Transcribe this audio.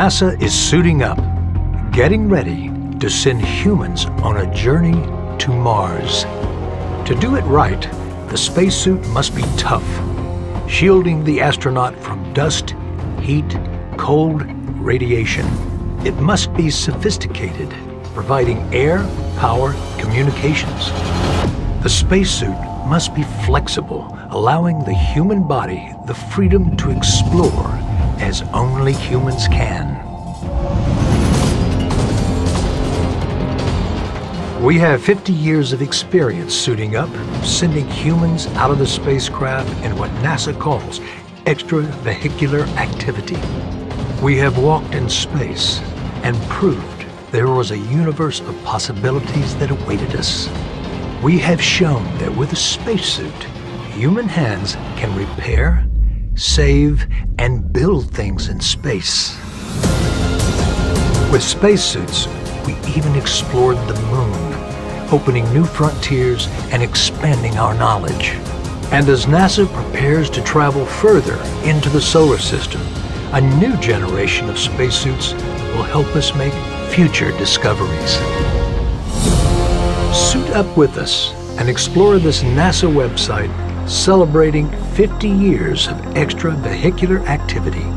NASA is suiting up, getting ready to send humans on a journey to Mars. To do it right, the spacesuit must be tough, shielding the astronaut from dust, heat, cold, radiation. It must be sophisticated, providing air, power, communications. The spacesuit must be flexible, allowing the human body the freedom to explore as only humans can. We have 50 years of experience suiting up, sending humans out of the spacecraft in what NASA calls extravehicular activity. We have walked in space and proved there was a universe of possibilities that awaited us. We have shown that with a spacesuit, human hands can repair, save, and build things in space. With spacesuits, we even explored the moon, opening new frontiers and expanding our knowledge. And as NASA prepares to travel further into the solar system, a new generation of spacesuits will help us make future discoveries. Suit up with us and explore this NASA website celebrating 50 years of extravehicular activity.